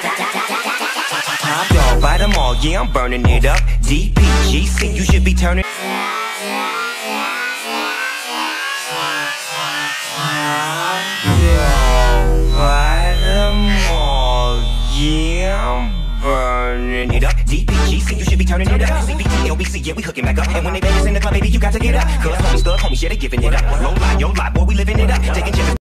Top dog by them all, yeah, I'm burning it up. DPGC, you should be turning. Yeah, I'm burning it up. DPGC, you should be turning it up. CBT, LBC, yeah, we hooking back up. And when they bang us in the club, baby, you got to get up. Cause homies, thug homies, yeah, they giving it up. Low lie, yo lie, boy, we living it up. Taking chances.